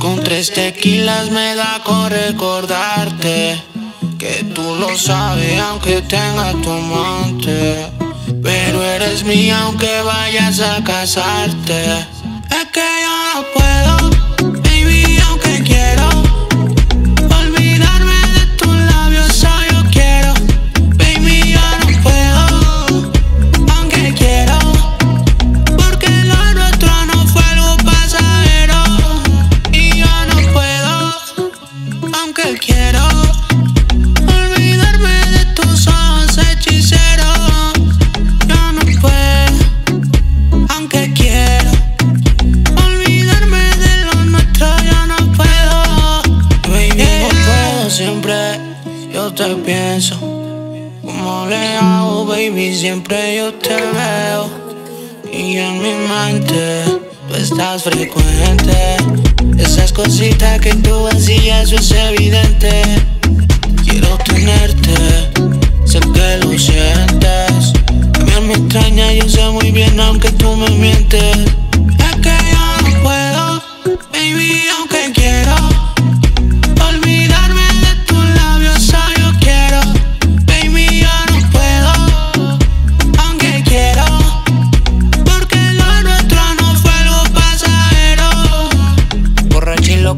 Con tres tequilas me da con recordarte. Que tú lo sabes aunque tengas tu amante. Pero eres mía aunque vayas a casarte. Es que yo no puedo. Te pienso. ¿Cómo le hago, baby? Siempre yo te veo. Y en mi mente tú estás frecuente. Esas cositas que tú hacías, eso es evidente. Quiero tenerte, sé que lo sientes. También me extraña, yo sé muy bien, aunque tú me mientes.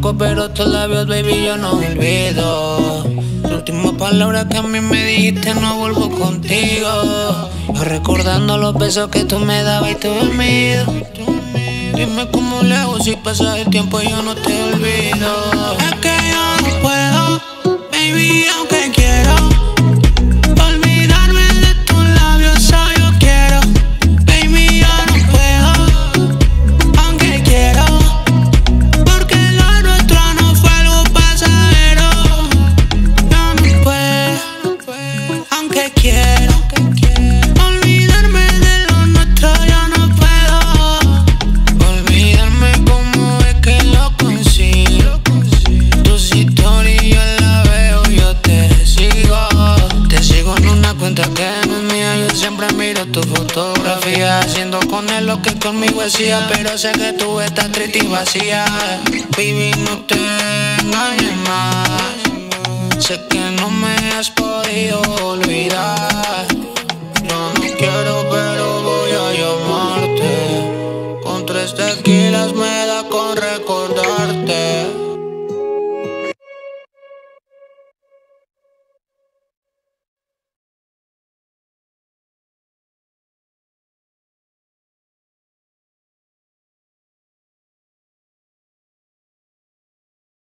Pero tus labios, baby, yo no olvido. La última palabra que a mí me dijiste, no vuelvo contigo. Yo recordando los besos que tú me dabas y te dormido. Dime cómo le hago si pasa el tiempo y yo no te olvido. Lo que conmigo hacía, pero sé que tú estás triste y vacía. Baby, no te